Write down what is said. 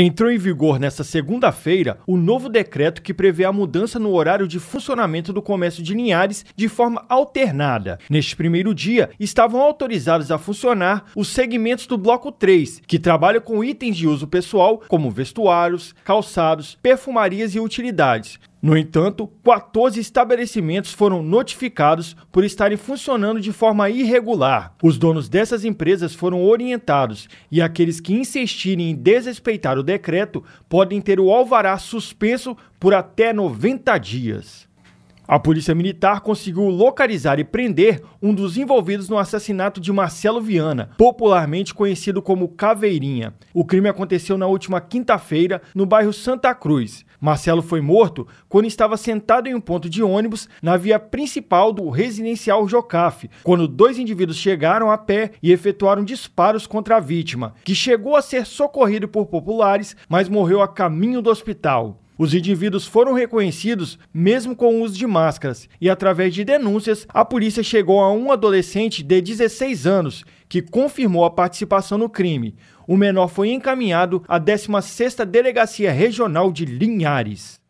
Entrou em vigor nesta segunda-feira o novo decreto que prevê a mudança no horário de funcionamento do comércio de Linhares de forma alternada. Neste primeiro dia, estavam autorizados a funcionar os segmentos do Bloco 3, que trabalham com itens de uso pessoal, como vestuários, calçados, perfumarias e utilidades, no entanto, 14 estabelecimentos foram notificados por estarem funcionando de forma irregular. Os donos dessas empresas foram orientados e aqueles que insistirem em desrespeitar o decreto podem ter o alvará suspenso por até 90 dias. A Polícia Militar conseguiu localizar e prender um dos envolvidos no assassinato de Marcelo Viana, popularmente conhecido como Caveirinha. O crime aconteceu na última quinta-feira no bairro Santa Cruz. Marcelo foi morto quando estava sentado em um ponto de ônibus na via principal do residencial Jocafe, quando dois indivíduos chegaram a pé e efetuaram disparos contra a vítima, que chegou a ser socorrido por populares, mas morreu a caminho do hospital. Os indivíduos foram reconhecidos mesmo com o uso de máscaras e, através de denúncias, a polícia chegou a um adolescente de 16 anos que confirmou a participação no crime. O menor foi encaminhado à 16ª Delegacia Regional de Linhares.